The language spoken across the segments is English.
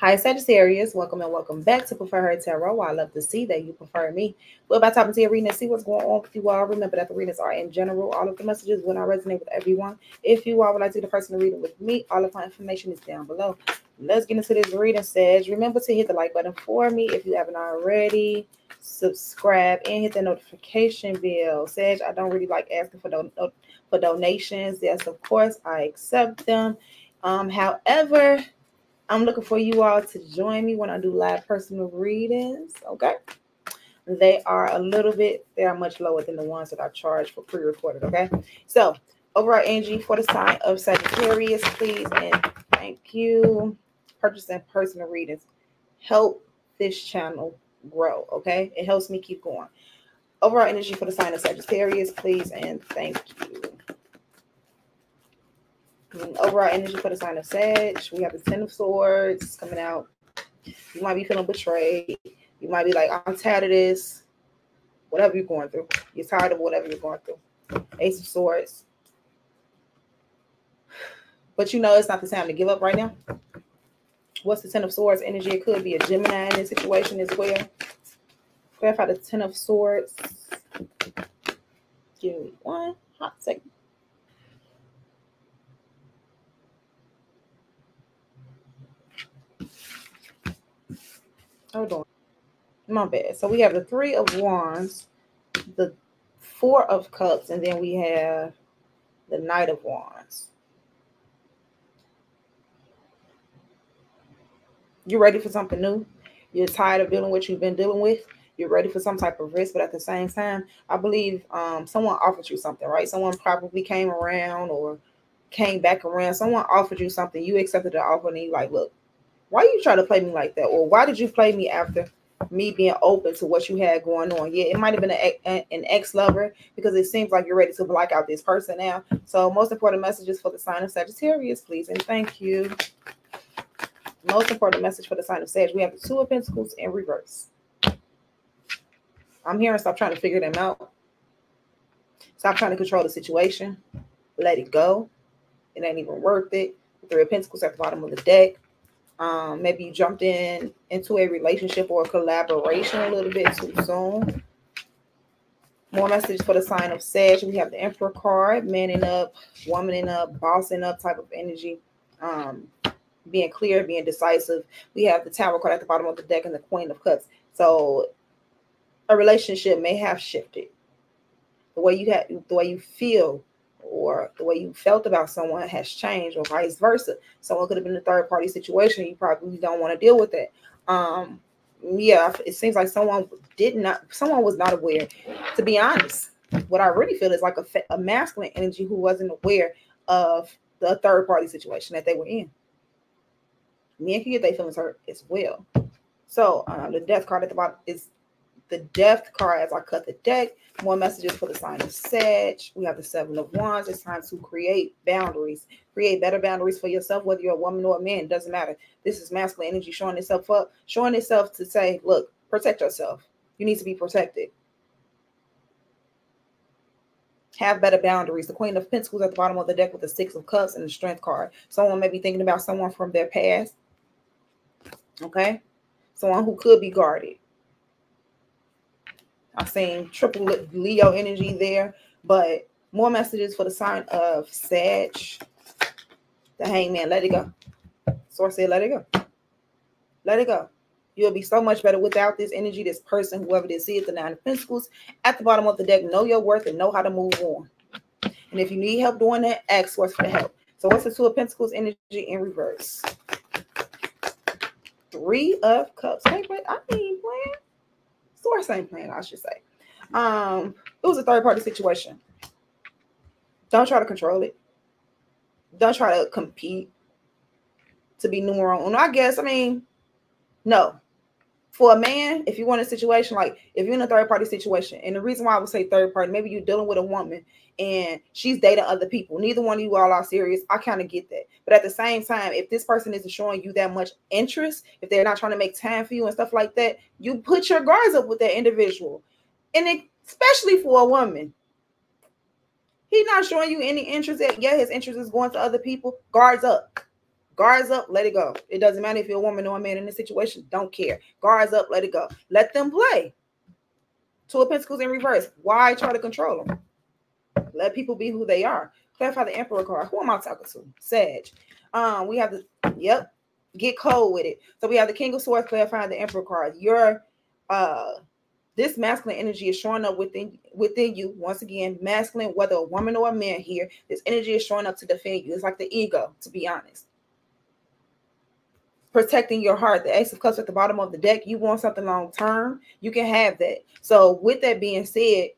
Hi, Sagittarius. Welcome and welcome back to Prefer Her Tarot. I love to see that you prefer me. We're about to into your reading and see what's going on with you all. Remember that the readings are in general. All of the messages will not resonate with everyone. If you all would like to be the person to read it with me, all of my information is down below. Let's get into this reading, Sag. Remember to hit the like button for me if you haven't already. Subscribe and hit the notification bell. Sag, I don't really like asking for, don- for donations. Yes, of course, I accept them. Um, however, I'm looking for you all to join me when I do live personal readings. Okay. They are a little bit, they are much lower than the ones that I charge for pre recorded. Okay. So, overall energy for the sign of Sagittarius, please. And thank you. Purchasing personal readings help this channel grow. Okay. It helps me keep going. Overall energy for the sign of Sagittarius, please. And thank you overall energy for the sign of Sag. We have the Ten of Swords coming out. You might be feeling betrayed. You might be like, I'm tired of this. Whatever you're going through. You're tired of whatever you're going through. Ace of Swords. But you know it's not the time to give up right now. What's the Ten of Swords energy? It could be a Gemini in this situation as well. Clarify the Ten of Swords. Give me one hot second. Hold on. My bad. So we have the three of wands, the four of cups, and then we have the knight of wands. You're ready for something new. You're tired of dealing with what you've been dealing with. You're ready for some type of risk, but at the same time, I believe um, someone offered you something, right? Someone probably came around or came back around. Someone offered you something. You accepted the offer, and you like, look, why are you try to play me like that? Or why did you play me after me being open to what you had going on? Yeah, it might have been a, an ex lover because it seems like you're ready to block out this person now. So, most important messages for the sign of Sagittarius, please, and thank you. Most important message for the sign of Sag. We have the Two of Pentacles in reverse. I'm here and stop trying to figure them out. Stop trying to control the situation. Let it go. It ain't even worth it. The Three of Pentacles at the bottom of the deck. Um, maybe you jumped in into a relationship or a collaboration a little bit too soon. More message for the sign of Sag. We have the Emperor card, manning up, womaning up, bossing up type of energy. Um, being clear, being decisive. We have the Tower card at the bottom of the deck and the Queen of Cups. So a relationship may have shifted. The way you have, the way you feel or the way you felt about someone has changed or vice versa. Someone could have been a third party situation you probably don't want to deal with it. Um yeah it seems like someone did not someone was not aware. To be honest what i really feel is like a, a masculine energy who wasn't aware of the third party situation that they were in. Men can get their feelings hurt as well. So um, the death card at the bottom is the death card as I cut the deck. More messages for the sign of Sag. We have the Seven of Wands. It's time to create boundaries, create better boundaries for yourself, whether you're a woman or a man. It doesn't matter. This is masculine energy showing itself up, showing itself to say, look, protect yourself. You need to be protected. Have better boundaries. The Queen of Pentacles at the bottom of the deck with the Six of Cups and the Strength card. Someone may be thinking about someone from their past. Okay. Someone who could be guarded I'm saying triple Leo energy there, but more messages for the sign of Sag. The hangman, let it go. Source said, let it go. Let it go. You'll be so much better without this energy, this person, whoever this is, the nine of pentacles. At the bottom of the deck, know your worth and know how to move on. And if you need help doing that, ask source for help. So what's the two of pentacles energy in reverse? Three of cups. Hey, but I mean, source ain't playing, I should say. Um, it was a third party situation. Don't try to control it. Don't try to compete to be numero uno. I guess, I mean, no. For a man, if you want a situation like if you're in a third party situation, and the reason why I would say third party, maybe you're dealing with a woman and she's dating other people. Neither one of you all are serious. I kind of get that. But at the same time, if this person isn't showing you that much interest, if they're not trying to make time for you and stuff like that, you put your guards up with that individual. And it, especially for a woman. He's not showing you any interest. yeah, his interest is going to other people. Guards up. Guards up, let it go. It doesn't matter if you're a woman or a man in this situation. Don't care. Guards up, let it go. Let them play. Two of Pentacles in reverse. Why try to control them? Let people be who they are. Clarify the Emperor card. Who am I talking to? Sag. Um, we have the yep. Get cold with it. So we have the King of Swords clarifying the Emperor card. Your uh this masculine energy is showing up within within you once again masculine whether a woman or a man here this energy is showing up to defend you it's like the ego to be honest protecting your heart the ace of cups at the bottom of the deck you want something long term you can have that so with that being said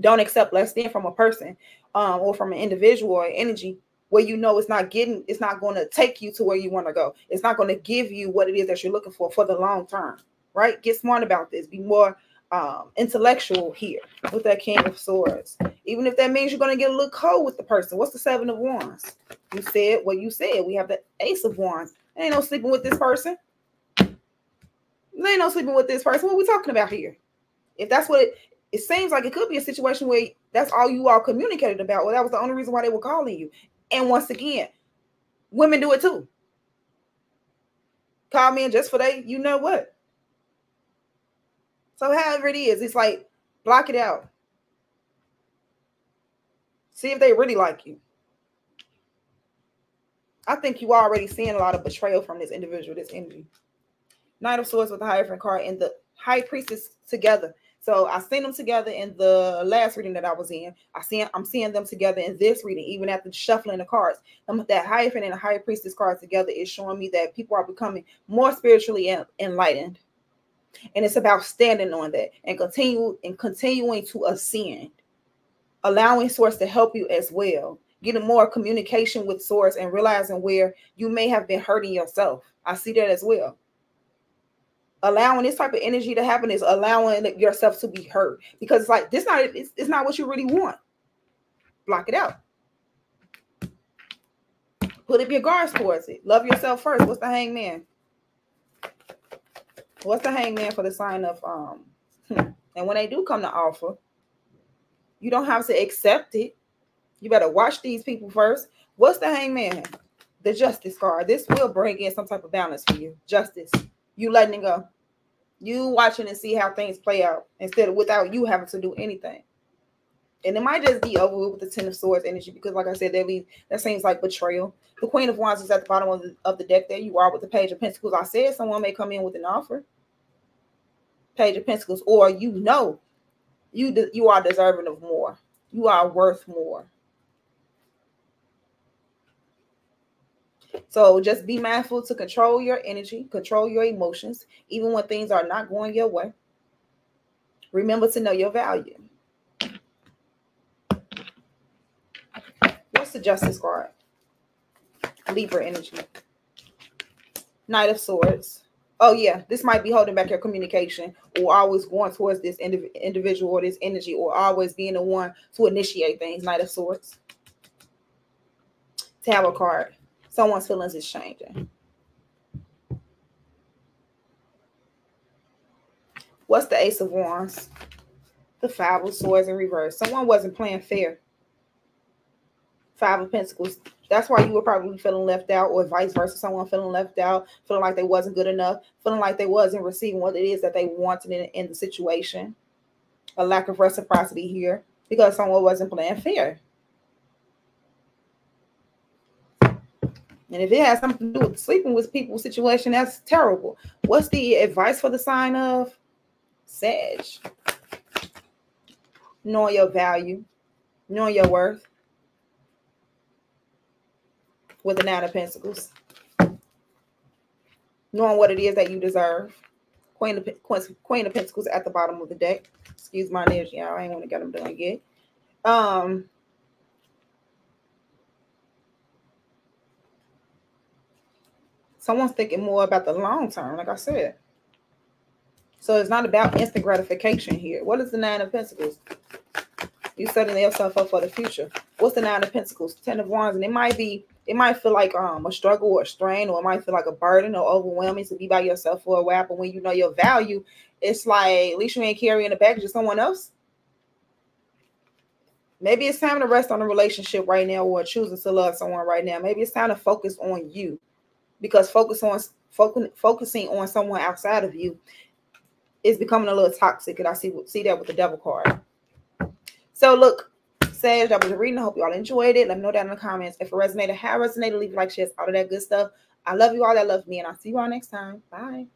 don't accept less than from a person um, or from an individual or energy where you know it's not getting it's not going to take you to where you want to go it's not going to give you what it is that you're looking for for the long term right get smart about this be more um, intellectual here with that King of Swords. Even if that means you're going to get a little cold with the person. What's the Seven of Wands? You said what you said. We have the Ace of Wands. Ain't no sleeping with this person. There ain't no sleeping with this person. What are we talking about here? If that's what it, it seems like, it could be a situation where that's all you all communicated about. Well, that was the only reason why they were calling you. And once again, women do it too. Call me in just for they, you know what? So however it is, it's like block it out. See if they really like you. I think you already seeing a lot of betrayal from this individual, this energy. Knight of Swords with the Hierophant card and the High Priestess together. So I seen them together in the last reading that I was in. I see I'm seeing them together in this reading, even after shuffling the cards. That Hierophant and the High Priestess card together is showing me that people are becoming more spiritually enlightened and it's about standing on that and continue and continuing to ascend, allowing source to help you as well, getting more communication with source and realizing where you may have been hurting yourself. I see that as well. Allowing this type of energy to happen is allowing yourself to be hurt because it's like this not it's, it's not what you really want. Block it out. Put up your guards towards it. Love yourself first. What's the hangman? What's the hangman for the sign of um? Hmm. And when they do come to offer, you don't have to accept it. You better watch these people first. What's the hangman? The justice card. This will bring in some type of balance for you. Justice. You letting it go. You watching and see how things play out instead of without you having to do anything. And it might just be over with the Ten of Swords energy because, like I said, that leaves, that seems like betrayal. The Queen of Wands is at the bottom of the, of the deck. There you are with the Page of Pentacles. I said someone may come in with an offer. Page of Pentacles, or you know you you are deserving of more. You are worth more. So just be mindful to control your energy, control your emotions, even when things are not going your way. Remember to know your value. What's the justice card? Libra energy. Knight of Swords oh yeah, this might be holding back your communication or always going towards this indiv- individual or this energy or always being the one to initiate things. Knight of Swords. Tower card. Someone's feelings is changing. What's the Ace of Wands? The Five of Swords in reverse. Someone wasn't playing fair. Five of Pentacles that's why you were probably feeling left out, or vice versa, someone feeling left out, feeling like they wasn't good enough, feeling like they wasn't receiving what it is that they wanted in, in the situation. A lack of reciprocity here because someone wasn't playing fair. And if it has something to do with sleeping with people situation, that's terrible. What's the advice for the sign of Sag? Knowing your value, knowing your worth with the Nine of Pentacles. Knowing what it is that you deserve. Queen of, Queen of Pentacles at the bottom of the deck. Excuse my y'all. I ain't want to get them done yet. Um, someone's thinking more about the long term, like I said. So it's not about instant gratification here. What is the Nine of Pentacles? You setting yourself up for the future. What's the Nine of Pentacles? Ten of Wands, and it might be it might feel like um a struggle or a strain, or it might feel like a burden or overwhelming to be by yourself for a while. But when you know your value, it's like at least you ain't carrying the baggage of someone else. Maybe it's time to rest on a relationship right now or choosing to love someone right now. Maybe it's time to focus on you. Because focus on focus, focusing on someone outside of you is becoming a little toxic. And I see see that with the devil card. So look, Sage, that was a reading. I hope you all enjoyed it. Let me know down in the comments if it resonated, how it resonated, leave like, shares, all of that good stuff. I love you all that love me, and I'll see you all next time. Bye.